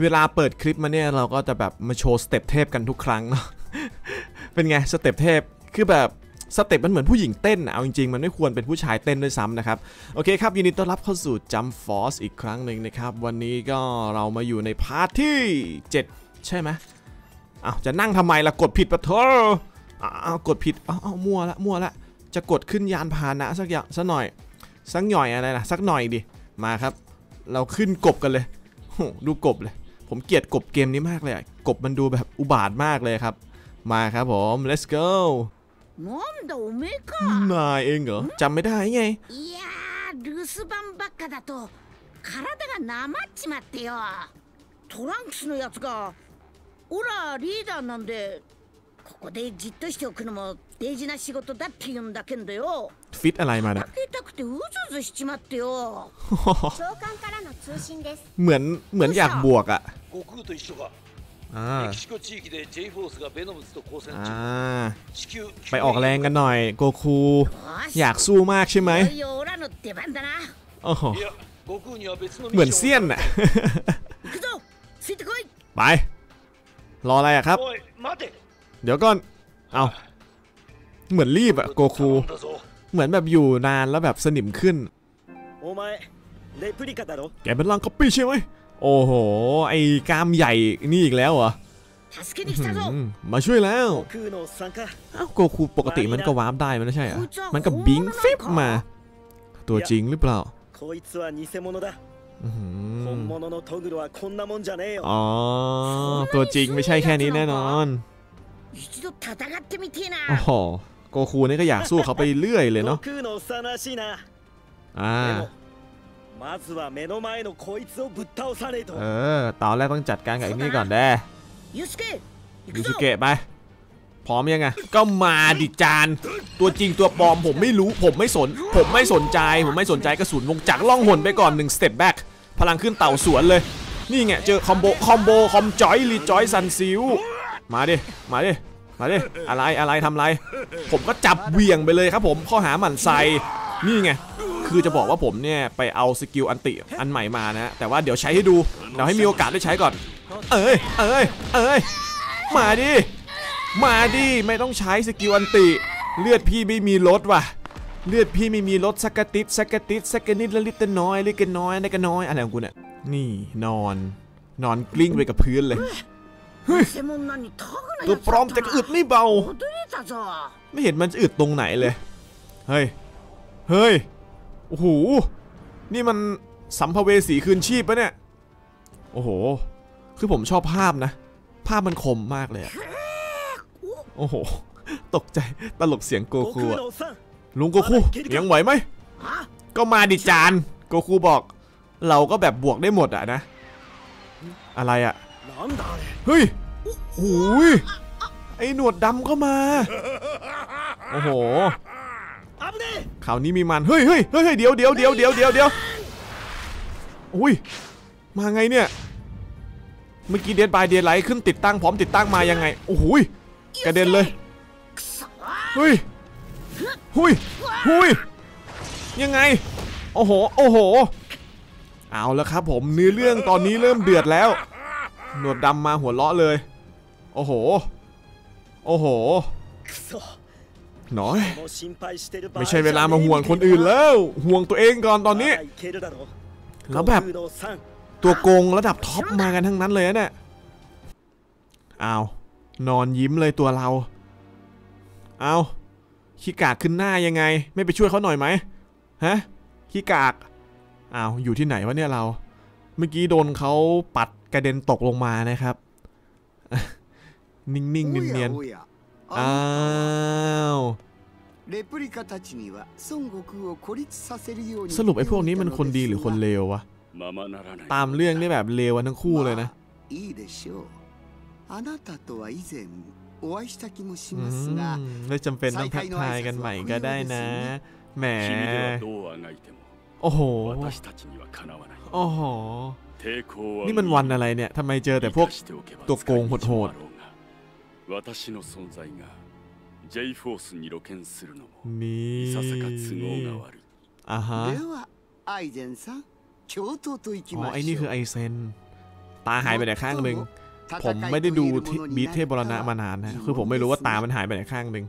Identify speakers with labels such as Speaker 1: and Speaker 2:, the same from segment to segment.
Speaker 1: เวลาเปิดคลิปมาเนี่ยเราก็จะแบบมาโชว์สเต็ปเทพกันทุกครั้งเนาะ เป็นไงสเต็ปเทพ คือแบบสเต็ปมันเหมือนผู้หญิงเต้นอะเอาจริงๆ มันไม่ควรเป็นผู้ชายเต้นด้วยซ้ำนะครับ โอเคครับยินดีต้อนรับเข้าสู่ Jump Force อีกครั้งหนึ่งนะครับ วันนี้ก็เรามาอยู่ใน part ที่ 7 ใช่ไหมอ้าวจะนั่งทำไมล่ะกดผิดปะเธออ้าวกดผิดอ้าวอ้ามั่วละมั่วละ จะกดขึ้นยานพาหนะสักอย่างสักหน่อยสักหน่อยอะไรนะสักหน่อยดิมาครับ เราขึ้นกบกันเลยดูกบเลย ผมเกลียดกบเกมนี้มากเลยกบมันดูแบบอุบาทมากเลยครับ มาครับผม let's go นายเองเหรอจำไม่ได้ไง
Speaker 2: โอยาลุสบัมบัคก้าだとคาราดะะนามะชิมัดเตโยโตรังส์โนยะซึ่ンクスのやつがオラリーダーนเด ここでじっとしておくのも大事な仕事だって言うんだけんどよ
Speaker 1: ฟิตอะไรมาเนี่ย
Speaker 2: 開けたくてうずうずしちまってよ
Speaker 3: 長官からの通信です
Speaker 1: เหมือนเหมือนอยากบวกอ่ะ
Speaker 4: 悟空と一緒か
Speaker 1: อ่า
Speaker 4: メキシコ地域で J フォースがベノムズと交戦
Speaker 1: อ่
Speaker 4: 中 า 地球
Speaker 1: ไปออกแรงกันหน่อยโกคู
Speaker 2: よし
Speaker 1: อยากสู้มากใช่ไหม
Speaker 2: いよいよオラの出番だな
Speaker 1: โอ้โห
Speaker 4: いや悟空には別の
Speaker 1: เหมือนเซียนอ่ะ
Speaker 2: 行くぞついてこい
Speaker 1: ไป รออะไรอะครับ
Speaker 4: おい待て
Speaker 1: เดี๋ยวก่อน เอาเหมือนรีบอะโกคู เหมือนแบบอยู่นานแล้วแบบสนิมขึ้น แกเป็นลังคัปปี้ใช่ไหม โอ้โห ไอ้กามใหญ่นี่อีกแล้วเหรอ มาช่วยแล้วโกคูปกติมันก็วาร์ปได้มันใช่เหรอ มันก็บิงฟิบมา ตัวจริงหรือเปล่าอ๋อ ตัวจริงไม่ใช่แค่นี้แน่นอน โอ้โหโกคูนี่ก็อยากสู้เขาไปเรื่อยเลยเนาะอ่าเออตอนแรกต้องจัดการกับไอ้นี่ก่อนแด้ยูสเกะไปพร้อมยังไงก็มาดิจาน ตัวจริงตัวปลอมผมไม่รู้ผมไม่สน ผมไม่สนใจ ผมไม่สนใจกระสุนวงจักรล่องหนไปก่อนหนึ่งสเต็ปแบ็คพลังคลื่นเต่าสวนเลย นี่ไงเจอ combo combo คอมจอยลีจอยซันซิว มาดิ มาดิ มาดิ อะไร อะไรทำไร ผมก็จับเหวี่ยงไปเลยครับผม ข้อหาหมั่นไส้ นี่ไง คือจะบอกว่าผมเนี่ยไปเอา skill ulti อันใหม่มานะ แต่ว่าเดี๋ยวใช้ให้ดู เดี๋ยวให้มีโอกาสได้ใช้ก่อน เอ้ย เอ้ย เอ้ย มาดิ มาดิ ไม่ต้องใช้ skill ulti เลือดพี่ไม่มีลดว่ะ เลือดพี่ไม่มีลดสักติดสักติดสักกะนิดละลิตรน้อยลิตรน้อยนะกะน้อยอะไรของกูเนี่ย นี่นอน นอนกลิ้งไปกับพื้นเลย ตัวปลอมแต่ก็อึดไม่เบา ไม่เห็นมันจะอึดตรงไหนเลย เฮ้ย เฮ้ย โอ้โห นี่มันสัมภเวสีคืนชีพปะเนี่ย โอ้โห คือผมชอบภาพนะ ภาพมันคมมากเลยโอ้โห ตกใจ ตลกเสียงโกคูลุงโกคูยังไหวไหม ก็มาดิจาน โกคูบอก เราก็แบบบวกได้หมดอะนะ อะไรอะ เฮ้ยหูยไอ้หนวดดำก็มา โอ้โห ข่าวนี้มีมัน เฮ้ยเฮ้ยเฮ้ยเดี๋ยวเดี๋ยวเดี๋ยวเดี๋ยวเดี๋ยวเดี๋ยวอุ้ย มาไงเนี่ย เมื่อกี้เดนบายเดนไลท์ขึ้นติดตั้งพร้อมติดตั้งมายังไง โอ้ยกระเด็นเลย เฮ้ยหุยหุยยังไง โอ้โห โอ้โห เอาแล้วครับผมเนื้อเรื่องตอนนี้เริ่มเดือดแล้ว หนวดดำมาหัวเลาะเลย โอ้โห โอ้โห น้อย ไม่ใช่เวลามาห่วงคนอื่นแล้ว ห่วงตัวเองก่อนตอนนี้ แล้วแบบ ตัวโกงระดับท็อปมากันทั้งนั้นเลยเนี่ยอ้าวนอนยิ้มเลยตัวเรา เอาขี้กากขึ้นหน้ายังไง ไม่ไปช่วยเขาหน่อยไหมฮะขี้กากอ้าวอยู่ที่ไหนวะเนี่ยเรา เมื่อกี้โดนเขาปัด กระเด็นตกลงมานะครับ นิ่งๆเนียนๆอ้าวสรุปไอ้พวกนี้มันคนดีหรือคนเลววะ ตามเรื่องได้แบบเลวทั้งคู่เลยนะได้จำเป็นต้องทักทายกันใหม่ก็ได้นะ แหม โอ้โห โอ้โห นี่มันวันอะไรเนี่ยทำไมเจอแต่พวกตัวโกงโหดๆนี่อ่าฮะอ๋อไอ้นี่คือไอเซน ตาหายไปไหนข้างหนึ่งผมไม่ได้ดูบีเทพบรณะมานานนะ คือผมไม่รู้ว่าตามันหายไปไหนข้างหนึ่ง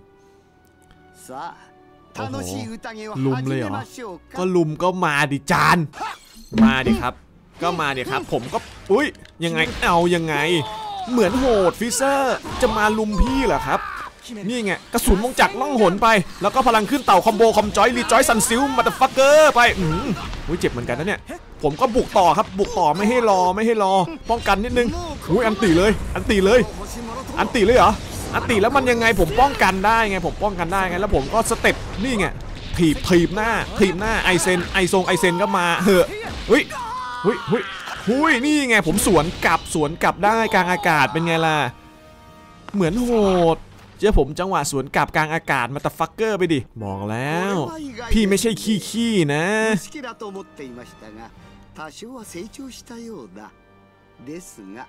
Speaker 5: โอ้โห
Speaker 1: ลุมเลยเหรอ ก็ลุมก็มาดิจาน มาดิครับ ก็มาดิครับ ผมก็อุ้ยยังไงเอายังไง เหมือนโหดฟิเซอร์จะมาลุมพี่เหรอครับนี่ไงกระสุนวงจักรล่องหนไป แล้วก็พลังคลื่นเต่า combo คอมจอยรีจอยซันซิล motherfucker ไปอืมอุ้ยเจ็บเหมือนกันนะเนี่ย ผมก็บุกต่อครับ บุกต่อไม่ให้รอไม่ให้รอ ป้องกันนิดนึงอุ้ย ulti เลย ulti เลย ulti เลยเหรอ ulti แล้วมันยังไงผมป้องกันได้ไง ผมป้องกันได้ไงแล้วผมก็ step นี่ไงถีบถีบหน้าถีบหน้าไอเซนไอซงไอเซนก็มาเหอะเฮ้ย เฮ้ยเฮ้ยเฮ้ยนี่ไง ผมสวนกลับ สวนกลับได้กลางอากาศเป็นไงล่ะ เหมือนโหด เจอผมจังหวะสวนกลับกลางอากาศมาตะฟักเกอร์ไปดิ บอกแล้ว พี่ไม่ใช่ขี้ขี้ๆนะ
Speaker 5: 好きだと思っていましたが多少は成長したようだですが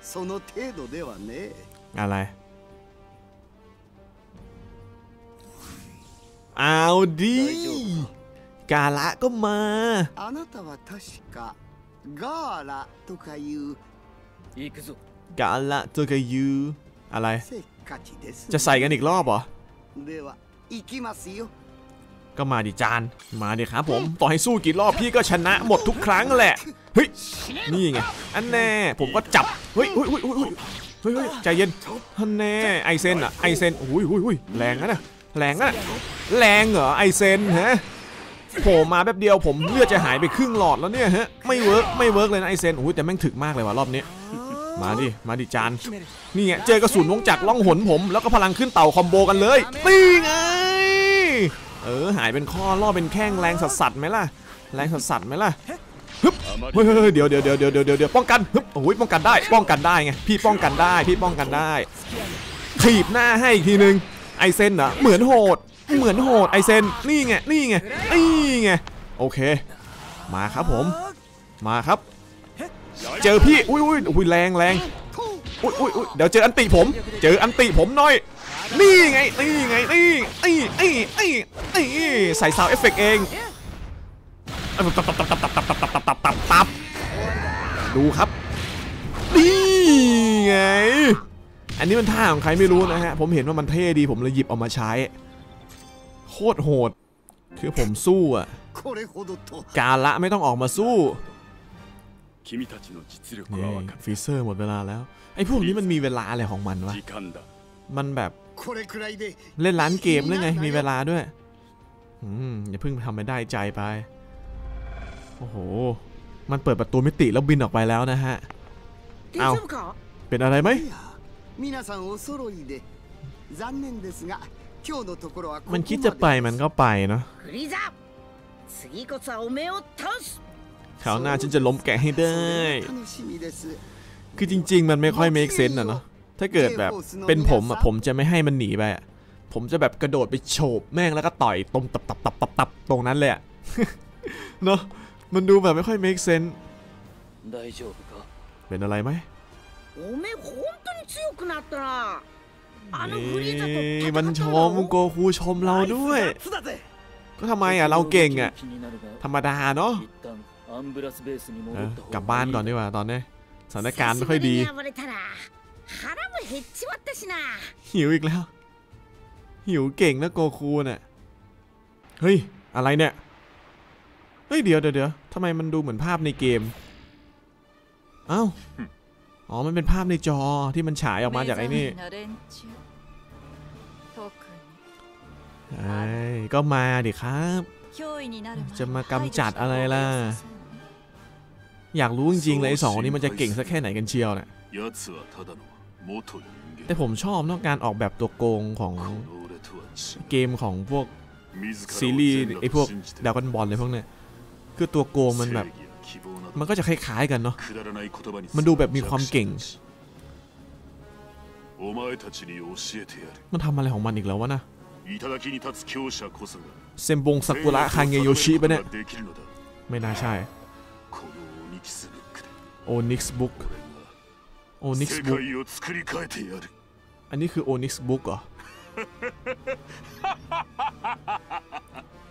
Speaker 5: その程度ではね
Speaker 1: อะไร เอาดี กาละก็มา
Speaker 5: あなたは確か ガーラとかいう
Speaker 6: 行くぞ
Speaker 1: กาละตัวกับยูอะไร
Speaker 5: せっかちです
Speaker 1: จะใส่กันอีกรอบเหรอ
Speaker 5: では行きますよ
Speaker 1: ก็มาดิจาน มาดิครับผม ต่อให้สู้กี่รอบพี่ก็ชนะหมดทุกครั้งแหละ เฮ้ย นี่ไง อันแน่ ผมก็จับ เฮ้ยเฮ้ยเฮ้ยเฮ้ยเฮ้ยเฮ้ยเฮ้ยใจเย็นอันแน่ ไอเซนอะไอเซนอุ้ยอุ้ยอุ้ยแรงนะน่ะแรงนะแรงเหรอไอเซนฮะ โผล่มาแป๊บเดียวผมเลือดจะหายไปครึ่งหลอดแล้วเนี่ยฮะไม่ work ไม่ work เลยนะไอเซนโอ้ยแต่แม่งถึกมากเลยว่ะรอบนี้ มาดิมาดิจานนี่ไงเจอกระสุนวงจักรล่องหนผม แล้วก็พลังคลื่นเต่า combo กันเลยนี่ไงเออหายเป็นข้อล่อเป็นแข้งแรงสัสสัสไหมล่ะแรงสัสสัสไหมล่ะฮึบเฮ้ยเฮ้ยเฮ้ยเดี๋ยวเดี๋ยวเดี๋ยวเดี๋ยวเดี๋ยวเดี๋ยวป้องกันฮึบโอ้ยป้องกันได้ ป้องกันได้ไงพี่ป้องกันได้พี่ป้องกันได้ถีบหน้าให้อีกทีนึงไอเซนเหรอเหมือนโหด เหมือนโหดไอเซนนี่ไงนี่ไงนี่ไงโอเค มาครับผม มาครับ เจอพี่อุ้ยอุ้ยอุ้ยแรงแรงอุ้ยอุ้ยอุ้ยเดี๋ยวเจอ ulti ผม เจอ ulti ผมหน่อย นี่ไงนี่ไงนี่นี่นี่นี่นี่ใส่ sound effect เองตับตับตับตับตับตับตับตับตับตับตับดูครับนี่ไงอันนี้มันท่าของใครไม่รู้นะฮะ ผมเห็นว่ามันเท่ดีผมเลยหยิบเอามาใช้ คตรโหด คือผมสู้อะกาละไม่ต้องออกมาสู้นี่ฟีเซอร์หมดเวลาแล้ว ไอ้พวกนี้มันมีเวลาอะไรของมันวะ มันแบบเล่นร้านเกมหรือไง มีเวลาด้วย อืม อย่าเพิ่งทำไม่ได้ใจไป โอ้โห มันเปิดประตูมิติแล้วบินออกไปแล้วนะฮะ
Speaker 2: เอา
Speaker 1: เป็นอะไรไหม
Speaker 5: いや皆さんお揃いで残念ですが今日のところはここ
Speaker 1: มัน
Speaker 5: ま
Speaker 1: คิดจะไป
Speaker 5: で
Speaker 1: มันก็ไปเนาะ
Speaker 2: フリーザ次こそはおめえを倒す
Speaker 1: คราวหน้าฉันจะล้มแกะให้ได้
Speaker 5: それは楽しみです
Speaker 1: คือจริง ๆ มันไม่ค่อย make sense อะเนาะ ถ้าเกิดแบบเป็นผมอะผมจะไม่ให้มันหนีไปอะผมจะแบบกระโดดไปโฉบแม่งแล้วก็ต่อยตรงตับตับตับตับตับตรงนั้นเลยอะ เนาะ มันดูแบบไม่ค่อย make sense
Speaker 6: 大丈夫か
Speaker 1: เป็นอะไรไหม
Speaker 2: おめえ本当に強くなったなあのフリーザと
Speaker 1: นี่มันชมโกคูชมเราด้วย ก็ทำไมอะเราเก่งอะ ธรรมดาเนาะกลับบ้านก่อนดีกว่าตอนนี้สถานการณ์ไม่ค่อยดี หิวอีกแล้ว หิวเก่งนะโกคูเนี่ยเฮ้ย อะไรเนี่ย เฮ้ย เดี๋ยวเดี๋ยวทำไมมันดูเหมือนภาพในเกม เอ้า อ๋อ มันเป็นภาพในจอที่มันฉายออกมาจากไอ้นี่ไอ้ก็มาดิครับ จะมากำจัดอะไรล่ะ อยากรู้จริงๆเลยสองนี้มันจะเก่งสักแค่ไหนกันเชียวเนี่ยแต่ผมชอบนอกการออกแบบตัวโกงของเกมของพวกซีรีส์ไอ้พวกดาวกันบอลเลยพวกเนี่ยคือตัวโกงมันแบบ มันก็จะคล้ายๆกันเนาะมันดูแบบมีความเก่ง มันทำอะไรของมันอีกแล้ววะนะเซมบงซากุระคางเงโยชิปะเนี่ยไม่น่าใช่
Speaker 4: Onyx Book Onyx
Speaker 1: Book อันนี้คือ Onyx Book เหรอ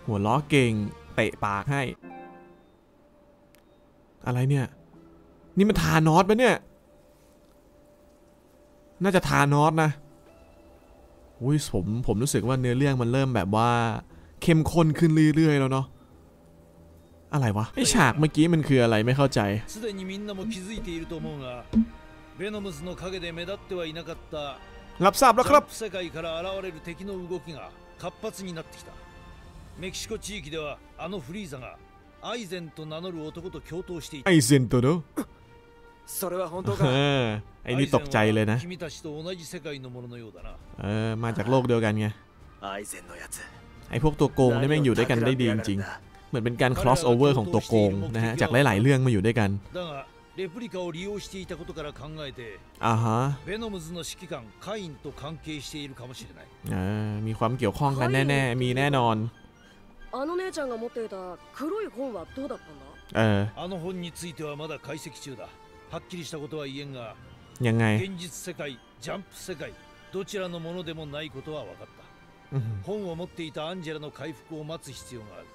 Speaker 1: หัวล้อเก่ง เตะปากให้ อะไรเนี่ย นี่มันทานอสปะเนี่ย น่าจะทานอสนะอุ้ยผมผมรู้สึกว่าเนื้อเรื่องมันเริ่มแบบว่า เข้มข้นขึ้นเรื่อยๆแล้วเนาะ อะไรวะไอฉากเมื่อกี้มันคืออะไรไม่เข้าใจ
Speaker 7: すでにみんなも気づいていると思うがベノムズの陰で目立ってはいなかった
Speaker 1: รับทราบแล้วครับ
Speaker 7: ジャンプ世界から現れる敵の動きが活発になってきたメキシコ地域ではあのフリーザが アイゼンと名乗る男と共闘してい
Speaker 1: ไอ
Speaker 7: た
Speaker 1: เซนตัวเนอะ
Speaker 6: それは本当
Speaker 1: เอ
Speaker 6: か
Speaker 1: อไอนี่ตกใจเลยนะ
Speaker 7: アイゼンは君たちと同じ世界のもののようだな
Speaker 1: เออ มาจากโลกเดียวกันไง
Speaker 6: アイゼンのやつ
Speaker 1: ไอพวกตัวโกงนี่แม่งอยู่ด้วยกันได้ดีจริงๆ เหมือนเป็นการ cross over ของตัวโกงนะฮะ จากหลายๆเรื่องมาอยู่ด้วยกัน
Speaker 7: だがレプリカを利用していたことから考えて
Speaker 1: อ่าฮะ
Speaker 7: ベノムズの指揮官カインと関係しているかもしれない
Speaker 1: เออมีความเกี่ยวข้องกันแน่ๆ มีแน่นอน
Speaker 8: あの姉ちゃんが持っていた黒い本はどうだったんだ
Speaker 1: เออ
Speaker 7: あの本についてはまだ解析中だはっきりしたことは言えんが
Speaker 1: ยังไง
Speaker 7: 現実世界ジャンプ世界どちらのものでもないことは分かった
Speaker 1: อื้อหือ
Speaker 7: 本を持っていたアンジェラの回復を待つ必要がある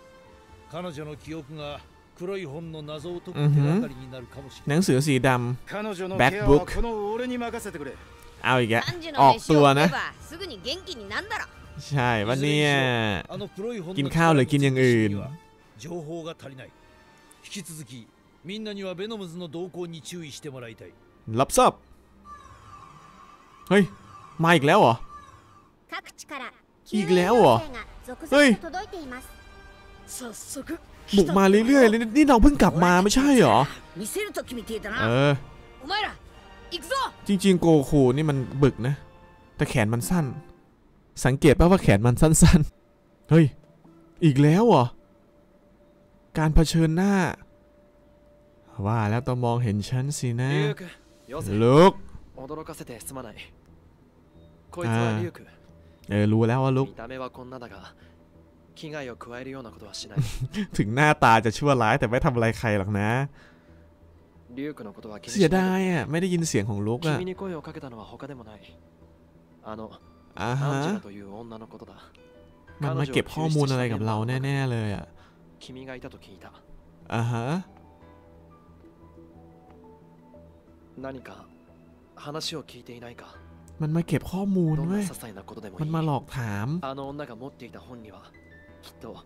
Speaker 7: 彼女の記憶が黒い本の謎を解く手がかりになるかもしれ
Speaker 1: ห
Speaker 7: ない
Speaker 1: นังสือสีด
Speaker 6: 彼女の
Speaker 1: Back
Speaker 6: ケア
Speaker 1: book
Speaker 6: はこの俺に任せてくれ ำ
Speaker 1: เอาอีกแก
Speaker 2: 三時
Speaker 1: อ
Speaker 2: の
Speaker 1: อก
Speaker 2: 飯
Speaker 1: ตัว
Speaker 2: を食
Speaker 1: นะ
Speaker 2: えばすぐに元気になんだろ
Speaker 1: ใช่วันนี้กินข้าวหรือกินอย่างอื่นรับทราบเฮ้ย มาอีกแล้วเหรอ อีกแล้วเหรอ เฮ้ย บุกมาเรื่อยๆเลยนี่เราเพิ่งกลับมาไม่ใช่เหรอ เออ จริงๆ โกโคูนี่มันบึกนะ แต่แขนมันสั้น สังเกตป่ะว่าแขนมันสั้นๆ เฮ้ย อีกแล้วเหรอ การเผชิญหน้า ว่าแล้วต้องมองเห็นฉันสินะลุกเออรู้แล้วว่าลุก ถึงหน้าตาจะชั่วร้ายแต่ไม่ทำอะไรใครหรอกนะ เสียดายอะ ไม่ได้ยินเสียงของลุกอะ
Speaker 9: 君に声をかけたのは他でもないあの
Speaker 1: อ่า
Speaker 9: ア
Speaker 1: ฮะ
Speaker 9: ンジェラという女のことだ
Speaker 1: มันมาเก็บข้อมูลอะไรกับเราแน่ๆเลยอ่ะ
Speaker 9: 君がいたと聞いた
Speaker 1: อ่าฮะ
Speaker 9: 何か話を聞いていないか
Speaker 1: มันมาเก็บข้อมูล
Speaker 9: どん
Speaker 1: เว้
Speaker 9: ない 些細なことでもい
Speaker 1: มัน
Speaker 9: い
Speaker 1: มาหลอกถาม
Speaker 9: あの女が持っていた本にはきっと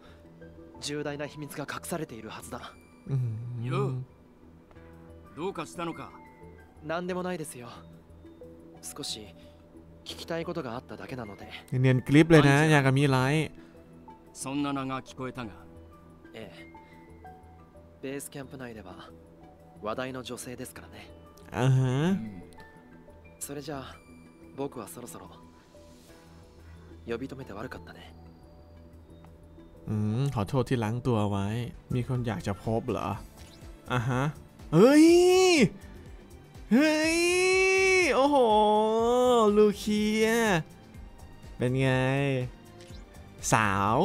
Speaker 9: 重大な秘密が隠されているはずだ
Speaker 1: อื้อหือ
Speaker 4: どうかしたのか
Speaker 9: 何でもないですよ少し
Speaker 1: เนียนกริปเลยนะ อยากกับมีไร
Speaker 4: そんな名が聞こえたが
Speaker 9: ええベースキャンプ内では話題の女性ですからね
Speaker 1: อ่าฮะ
Speaker 9: それじゃあ僕はそろそろ呼び止めて悪かったね
Speaker 1: อืมขอโทษที่ล้างตัวไว้ มีคนอยากจะพบเหรอ อ่ะฮะ เฮ้ย เฮ้ย โอ้โห ลูเคีย เป็นไง สาว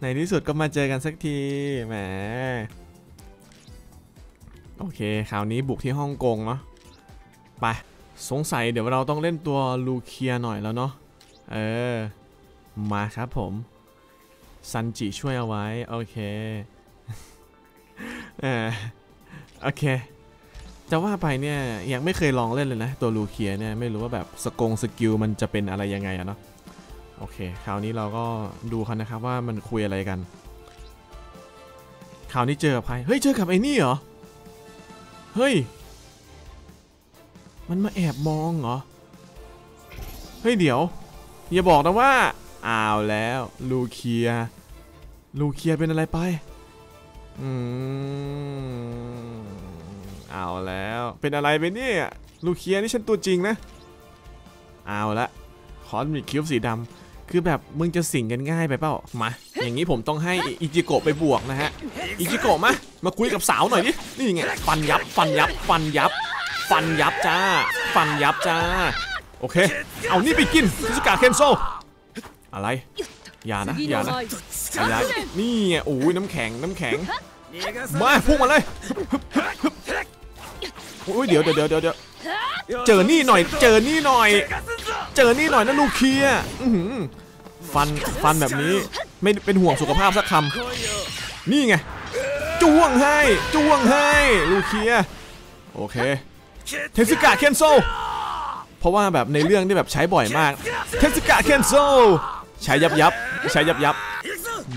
Speaker 1: ในที่สุดก็มาเจอกันสักทีแหมโอเค คราวนี้บุกที่ฮ่องกงเนาะไป สงสัยเดี๋ยวเราต้องเล่นตัวลูเคียหน่อยแล้วเนาะเออ มาครับผม ซันจิช่วยเอาไว้ โอเค เออโอเค จะว่าไปเนี่ยยังไม่เคยลองเล่นเลยนะตัวลูเคียเนี่ยไม่รู้ว่าแบบสกงสกิลมันจะเป็นอะไรยังไงอะเนาะโอเคคราวนี้เราก็ดูกันนะครับว่ามันคุยอะไรกันคราวนี้เจอกับใครเฮ้ยเจอกับไอ้นี่เหรอเฮ้ยมันมาแอบมองเหรอเฮ้ยเดี๋ยวอย่าบอกนะว่าอ้าวแล้วลูเคียลูเคียเป็นอะไรไปอืม เอาแล้วเป็นอะไรไปเนี่ยลูเคียนี่ฉันตัวจริงนะ เอาละคอนมิ cube สีดำคือแบบมึงจะสิงกันง่ายไปเปล่ามาอย่างนี้ผมต้องให้อิจิโกะไปบวกนะฮะอิจิโกะมามาคุยกับสาวหน่อยดินี่ไงฟันยับฟันยับฟันยับ ฟันยับจ้า ฟันยับจ้า โอเค เอานี่ไปกินเก็ตสึกะเท็นโชอะไรอย่านะอย่านะอย่านี่ไงโอ้ยน้ำแข็งน้ำแข็งมาพุ่งมาเลย อ้ยเดี๋ยวเดี๋ยวเดี๋ยวเดี๋ยวเจอนี่หน่อย เจอนี่หน่อย เจอนี่หน่อยนะลูกเคียฟันฟันแบบนี้ไม่เป็นห่วงสุขภาพสักคำนี่ไงจ้วงให้จ้วงให้ลูกเคียโอเคเทสึกะเคนโซเพราะว่าแบบในเรื่องนี่แบบใช้บ่อยมากเทสึกะเคนโซใช้ยับยับใช้ยับยับ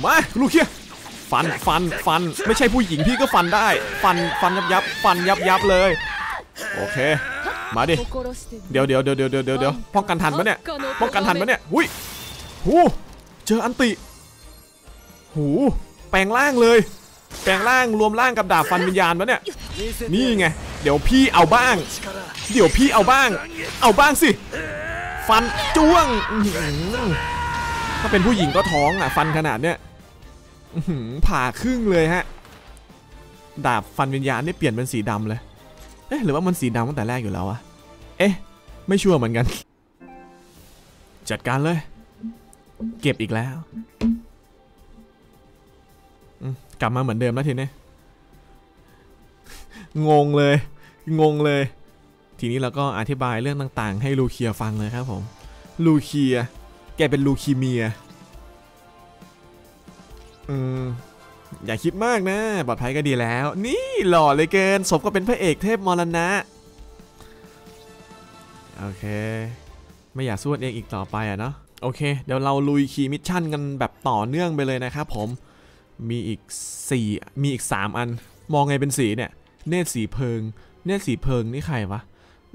Speaker 1: มาลูกเคียฟันฟันฟันไม่ใช่ผู้หญิงพี่ก็ฟันได้ ฟันฟันยับยับฟันยับยับเลย โอเค มาดิ เดี๋ยวเดี๋ยวเดี๋ยวเดี๋ยวเดี๋ยวเดี๋ยวป้องกันทันปะเนี่ย ป้องกันทันปะเนี่ยหุยหูเจออันติ หู แปลงร่างเลย แปลงร่างรวมร่างกับดาบฟันวิญญาณปะเนี่ย นี่ไง เดี๋ยวพี่เอาบ้าง เดี๋ยวพี่เอาบ้าง เอาบ้างสิ ฟันจ้วง ถ้าเป็นผู้หญิงก็ท้องอะ ฟันขนาดเนี้ยผ่าครึ่งเลยฮะ ดาบฟันวิญญาณนี่เปลี่ยนเป็นสีดำเลย เอ๊ะหรือว่ามันสีดำตั้งแต่แรกอยู่แล้วอะเอ๊ะ ไม่ชัวร์เหมือนกัน จัดการเลย เก็บอีกแล้ว กลับมาเหมือนเดิมแล้วทีนี้ งงเลย งงเลย ทีนี้เราก็อธิบายเรื่องต่างๆ ให้ลูเคียฟังเลยครับผม ลูเคีย แกเป็นลูคีเมีย อืม อย่าคิดมากนะ ปลอดภัยก็ดีแล้ว นี่หล่อเลยเกินสมก็เป็นพระเอกเทพมรณะ โอเค ไม่อยากสู้กันเองอีกต่อไปอะเนาะโอเค เดี๋ยวเราลุย key mission กันแบบต่อเนื่องไปเลยนะครับผม มีอีก 4 มีอีก 3 อัน มองไงเป็นสีเนี่ย เนตรสีเพลิง เนตรสีเพลิงนี่ใครวะ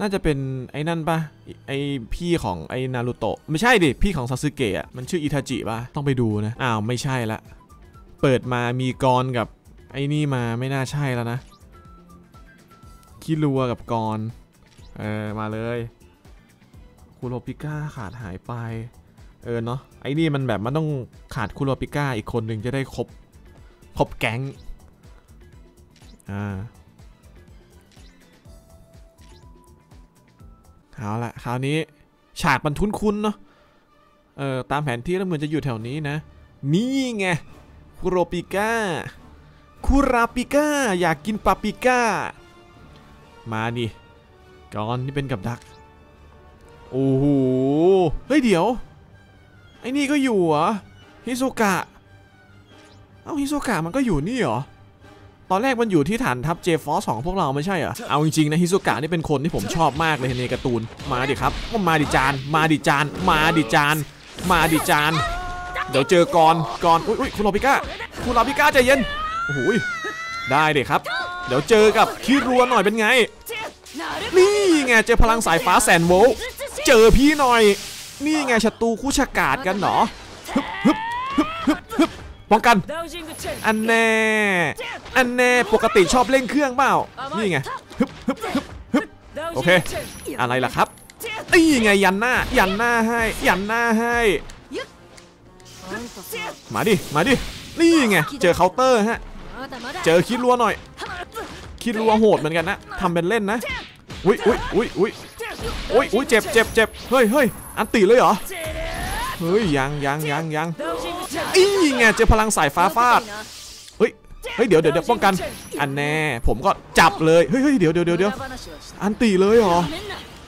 Speaker 1: น่าจะเป็นไอ้นั่นปะไอ้พี่ของไอ้นารูโตะ ไม่ใช่ดิ พี่ของซาสึเกะอะมันชื่ออิทาจิปะต้องไปดูนะ อ้าว ไม่ใช่ละ เปิดมามีกอนกับไอ้นี่มาไม่น่าใช่แล้วนะคิรัวกับกอนเออมาเลยคูโรปิก้าขาดหายไป เออเนาะไอ้นี่มันแบบมันต้องขาดคูโรปิก้าอีกคนหนึ่งจะได้ครบครบแก๊งอ่าเอาละคราวนี้ฉากมันคุ้นเนาะเออตามแผนที่แล้วเหมือนจะอยู่แถวนี้นะ นี่ไง คุโรปิก้าคุราปิก้า อยากกินปาปิก้า มาดิก่อนที่เป็นกับดัก โอ้โห เฮ้ยเดี๋ยว ไอ้นี่ก็อยู่เหรอ ฮิโซกะ เอ้าฮิโซกะมันก็อยู่นี่เหรอ ตอนแรกมันอยู่ที่ฐานทัพ J-Force ของพวกเราไม่ใช่เหรอ เอาจริงๆนะฮิโซกะนี่เป็นคนที่ผมชอบมากเลยในการ์ตูน มาดิครับ มาดิจาน มาดิจาน มาดิจาน มาดิจาน เดี๋ยวเจอก่อนก่อนอุ้ยคุณโรปิก้าคุณโรปิก้าใจเย็นโอ้โหยได้เด็ครับ เดี๋ยวเจอกับคิรัวหน่อยเป็นไง นี่ไงเจอพลังสายฟ้าแสนโวลต์เจอพี่หน่อย นี่ไงศัตรูคู่ชะกาดกันเหรอฮึบฮึบฮึบฮึบฮึบป้องกัน อันแน่ อันแน่ปกติชอบเล่นเครื่องเปล่า นี่ไงฮึบฮึบฮึบฮึบโอเค อะไรล่ะครับนี่ไงยันหน้า ยันหน้าให้ ยันหน้าให้ มาดิ มาดิ นี่ไง เจอเคาน์เตอร์ฮะ เจอคิดรัวหน่อย คิดรัวโหดเหมือนกันนะทำเป็นเล่นนะ อุ้ยอุ้ยอุ้ยอุ้ยอุ้ยอุ้ยเจ็บเจ็บเจ็บเฮ้ยเฮ้ยอันตีเลยเหรอ เฮ้ยยังยังยังยังอีไงเจอพลังสายฟ้าฟาด เฮ้ย เฮ้ยเดี๋ยวเดี๋ยวเดี๋ยวป้องกัน อันแน่ ผมก็จับเลย เฮ้ยเฮ้ยเดี๋ยวเดี๋ยวเดี๋ยวอันตีเลยเหรอ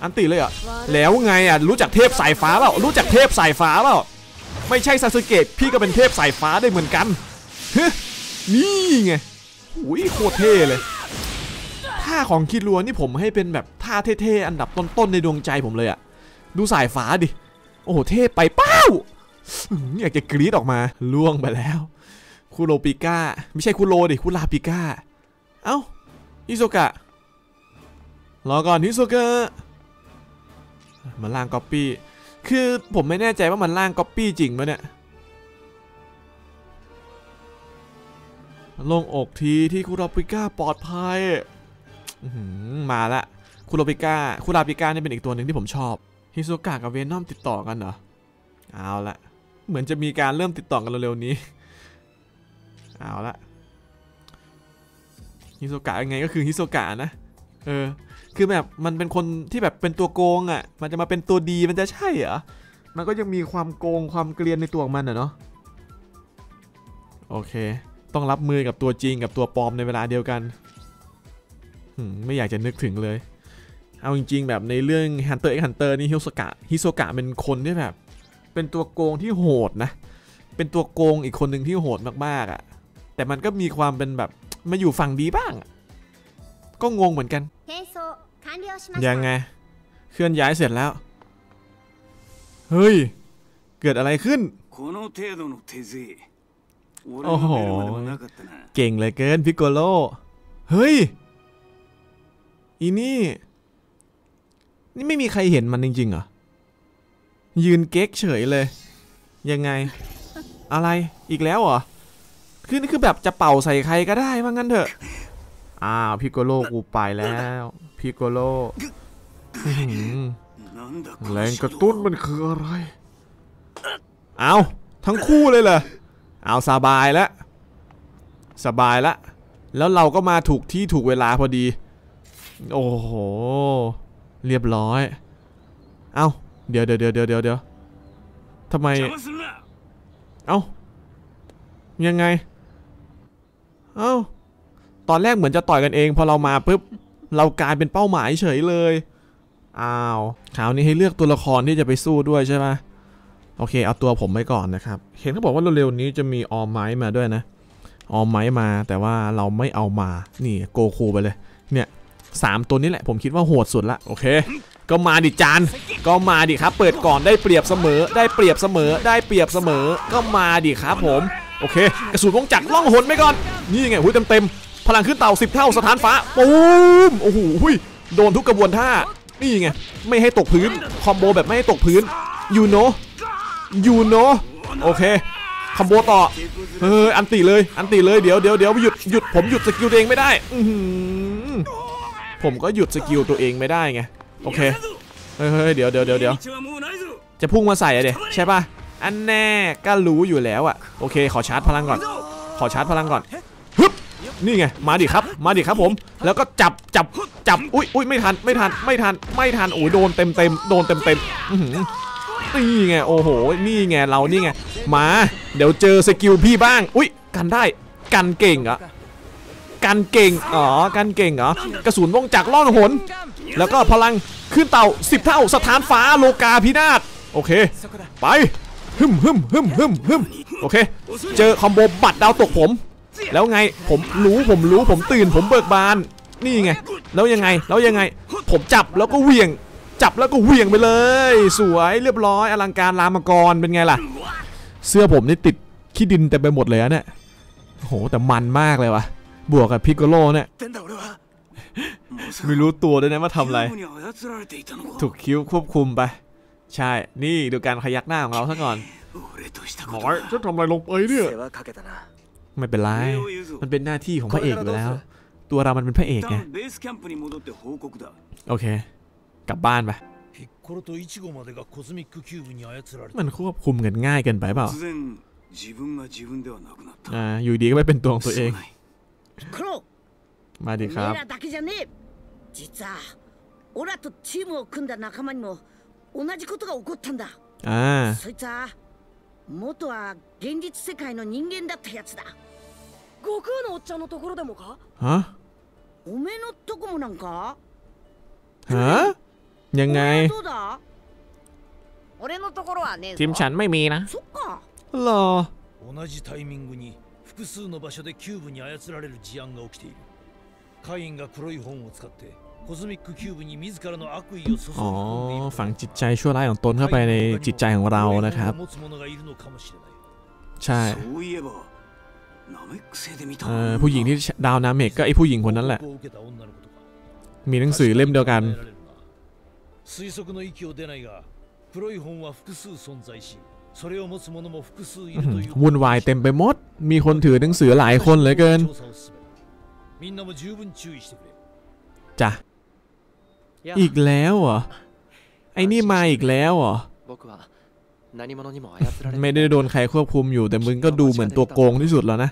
Speaker 1: อันตีเลยเหรอะแล้วไงอะ รู้จักเทพสายฟ้าเปล่า รู้จักเทพสายฟ้าเปล่า ไม่ใช่ซาสึเกะพี่ก็เป็นเทพสายฟ้าได้เหมือนกันเฮ้ยนี่ไงอุ้ยโคตรเท่เลย ท่าของคิดรัวนี่ผมให้เป็นแบบท่าเท่ๆอันดับต้นๆในดวงใจผมเลยอะดูสายฟ้าดิ โอ้โหเท่ไปเป้าอื้อยากจะกรี๊ดออกมาล่วงไปแล้ว คุโรปิก้า ไม่ใช่คุโรดิคุลาปิก้า เอ้าฮิโซกะรอก่อนฮิโซกะมันร่างก๊อปปี้ คือผมไม่แน่ใจว่ามันร่างก๊อปปี้จริงปะเนี่ยโล่งอกทีที่คุราปิก้าปลอดภัยมาละคุราปิก้าคุราปิก้านี่เป็นอีกตัวหนึ่งที่ผมชอบฮิโซกะกับเวนอมติดต่อกันเหรอเอาละเหมือนจะมีการเริ่มติดต่อกันเร็วๆนี้ เอาละฮิโซกะยังไงก็คือฮิโซกะนะ เออ คือแบบมันเป็นคนที่แบบเป็นตัวโกงอะ่ะ มันจะมาเป็นตัวดีมันจะใช่เหรอ มันก็ยังมีความโกงความเกรียนในตัวของมันอะเนาะ โอเค ต้องรับมือกับตัวจริงกับตัวปลอมในเวลาเดียวกัน ไม่อยากจะนึกถึงเลย เอาจริง ๆ แบบในเรื่อง Hunter x Hunter นี่ฮิโซกะฮิโซกะเป็นคนที่แบบ เป็นตัวโกงที่โหดนะ เป็นตัวโกงอีกคนหนึ่งที่โหดมากๆอะ่ะ แต่มันก็มีความเป็นแบบมาอยู่ฝั่งดีบ้าง ก็งงเหมือนกัน ยังไง เคลื่อนย้ายเสร็จแล้ว เฮ้ย เกิดอะไรขึ้น
Speaker 10: โอ้โห
Speaker 1: เก่งเลยเกินพิโกโล เฮ้ย อีนี่ นี่ไม่มีใครเห็นมันจริงๆเหรอ ยืนเก๊กเฉยเลย ยังไง อะไร อีกแล้วเหรอ คือนี่คือแบบจะเป่าใส่ใครก็ได้ว่างั้นเถอะ อ้าวพี่โกโลกูไปแล้วพี่โกโลแรงกระตุ้นมันคืออะไร เอาทั้งคู่เลยเหรอเอาสบายแล้วสบายแล้วแล้วเราก็มาถูกที่ถูกเวลาพอดี โอ้โห เรียบร้อย เอาเดี๋ยวเดี๋ยวเดี๋ยวเดี๋ยวเดี๋ยวทำไม เอาายังไง เอา้า ตอนแรกเหมือนจะต่อยกันเอง พอเรามาปุ๊บเรากลายเป็นเป้าหมายเฉยเลยอ้าวคราวนี้ให้เลือกตัวละครที่จะไปสู้ด้วยใช่ไหมโอเค เอาตัวผมไว้ก่อนนะครับ เห็นเขาบอกว่าเร็วๆนี้จะมีออมไม้มาด้วยนะ ออมไม้มาแต่ว่าเราไม่เอามา นี่โกคูไปเลย เนี่ยสามตัวนี้แหละผมคิดว่าโหดสุดละ โอเค ก็มาดิจาน ก็มาดิครับ เปิดก่อนได้เปรียบเสมอ ได้เปรียบเสมอ ได้เปรียบเสมอ ก็มาดิครับผม โอเค กระสุนวงจักรล่องหนไปก่อน นี่ไงหุ้ยเต็มๆ พลังขึ้นเต่า10 เท่าสถานฟ้าปูมโอ้โหโดนทุกกระบวนท่านี่ไงไม่ให้ตกพื้นคอมโบแบบไม่ให้ตกพื้นยูโนยูโนโอเค combo ต่อเฮ้ย ulti เลย ulti เลยเดี๋ยวเดี๋ยวเดี๋ยวหยุดหยุดผมหยุด skill ตัวเองไม่ได้ผมก็หยุด skill ตัวเองไม่ได้ไงโอเคเฮ้ยเดี๋ยวเดี๋ยวเดี๋ยวเดี๋ยวจะพุ่งมาใส่อะเดใช่ป่ะอันแน่ก็รู้อยู่แล้วอะโอเค ขอชาร์จพลังก่อน ขอชาร์จพลังก่อนฮึบ นี่ไง มาดิครับ มาดิครับผม แล้วก็จับ จับ จับ อุ้ยอุ้ยไม่ทัน ไม่ทัน ไม่ทัน ไม่ทัน โอ้ยโดนเต็มเต็มโดนเต็มเต็มนี่ไง โอ้โห นี่ไง เรา นี่ไง มา เดี๋ยวเจอ skill พี่บ้าง อุ้ย กันได้ กันเก่งเหรอกันเก่ง อ๋อ กันเก่งเหรอ กระสุนวงจักรล่องหน แล้วก็พลังคลื่นเต่า10เท่า สะท้านฟ้าโลกาพินาศ โอเค ไป ฮึมฮึมฮึมฮึมฮึมโอเค เจอ combo หมัดดาวตกผม แล้วไงผมรู้ผมรู้ผมตื่น ผมเบิกบานนี่ไง แล้วยังไงแล้วยังไง ผมจับแล้วก็เหวี่ยง จับแล้วก็เหวี่ยงไปเลย สวยเรียบร้อยอลังการรามังกรเป็นไงล่ะ เสื้อผมนี่ติดขี้ดินเต็มไปหมดเลยนะเนี่ยโหแต่มันมากเลยวะบวกกับพิกโลเนี่ยไม่รู้ตัวด้วยนะว่าทำอะไร ถูกคิ้วควบคุมไป ใช่ นี่ดูการขยักหน้าของเราซะก่อนหมอจะทำอะไรลงไปเนี่ย ไม่เป็นไร มันเป็นหน้าที่ของพระเอกอยู่แล้ว ตัวเรามันเป็นพระเอกไง โอเค กลับบ้านไป มันควบคุมกันง่ายเกินไปเปล่าอ่า อยู่ดีก็ไม่เป็นตัวของตัวเอง มาดีครับ
Speaker 2: オラとチームを組んだ仲間にも同じことが起こったんだ
Speaker 1: ああ
Speaker 2: そい人間だったやつだ
Speaker 8: 悟空のおっちゃんのところでもか
Speaker 1: ฮะ
Speaker 2: おめえのとこもなんか
Speaker 1: ฮะ ยังไง
Speaker 2: お前はどうだ
Speaker 3: 俺のところはねえぞ
Speaker 1: ทีมฉันไม่มีนะ
Speaker 2: そっか
Speaker 1: หรอ
Speaker 7: 同じタイミングに複数の場所でキューブに操られる事案が起きているカインが黒い本を使ってコズミックキューブに自らの悪意を注ぎ
Speaker 1: อ๋อ
Speaker 7: 込んでいると
Speaker 1: ฝังจิตใจชั่วร้ายของตนเข้าไปในจิตใจของเรานะครับ
Speaker 7: 持つ者がいるのかもしれない
Speaker 1: ใช่
Speaker 10: そういえば
Speaker 1: ผู้หญิงที่ดาวนาเมกก็ไอผู้หญิงคนนั้นแหละ มีหนังสือเล่มเดียวกันวุ่นวายเต็มไปหมด มีคนถือหนังสือหลายคนเหลือเกินจ้ะอีกแล้วเหรอ ไอ้นี่มาอีกแล้วเหรอ ไม่ได้โดนใครควบคุมอยู่ แต่มึงก็ดูเหมือนตัวโกงที่สุดแล้วนะ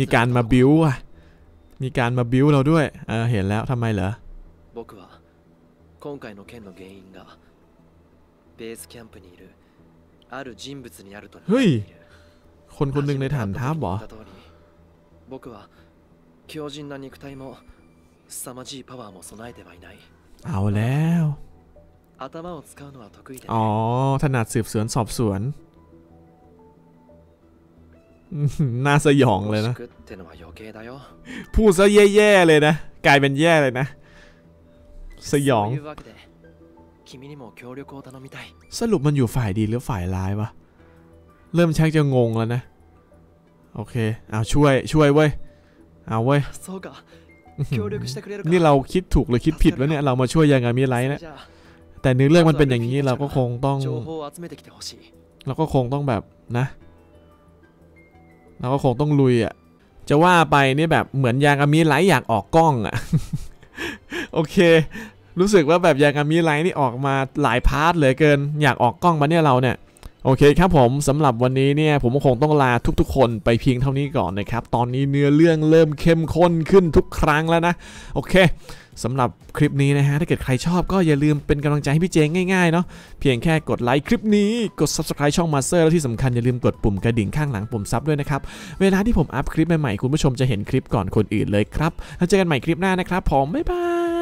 Speaker 1: มีการมาบิวอะ มีการมาบิวเราด้วยเออเห็นแล้วทำไมเหรอ
Speaker 9: เฮ้ย
Speaker 1: คนคนหนึ่งในฐานทัพบอเอาแล้ว อ๋อ ถนัดสืบสวนสอบสวน น่าสยองเลยนะ พูดซะแย่ๆเลยนะ กลายเป็นแย่เลยนะ สยอง สรุปมันอยู่ฝ่ายดีหรือฝ่ายร้ายวะ เริ่มชักจะงงแล้วนะ โอเค เอาช่วย ช่วยเว้ย เอาเว้ยนี่เราคิดถูกหรือคิดผิดแล้วเนี่ย เรามาช่วยยังไงมีไรนะ แต่เนื้อเรื่องมันเป็นอย่างนี้เราก็คงต้อง เราก็คงต้องแบบนะ เราก็คงต้องลุยอะ จะว่าไปนี่แบบเหมือนยางามิไลท์อยากออกกล้องอะ โอเค รู้สึกว่าแบบยางามิไลท์นี่ออกมาหลาย part เหลือเกิน อยากออกกล้องมาเนี่ยเราเนี่ยโอเคครับผมสำหรับวันนี้เนี่ยผมคงต้องลาทุกๆ คนไปเพียงเท่านี้ก่อนนะครับ ตอนนี้เนื้อเรื่องเริ่มเข้มข้นขึ้นทุกครั้งแล้วนะ โอเค สำหรับคลิปนี้นะฮะ ถ้าเกิดใครชอบก็อย่าลืมเป็นกำลังใจให้พี่เจงง่ายๆเนาะ เพียงแค่กดไลค์คลิปนี้ กด subscribe ช่อง Master แล้วที่สำคัญอย่าลืมกดปุ่มกระดิ่งข้างหลังปุ่มซับด้วยนะครับ เวลาที่ผมอัพคลิปใหม่ๆคุณผู้ชมจะเห็นคลิปก่อนคนอื่นเลยครับ แล้วเจอกันใหม่คลิปหน้านะครับผมบ๊ายบาย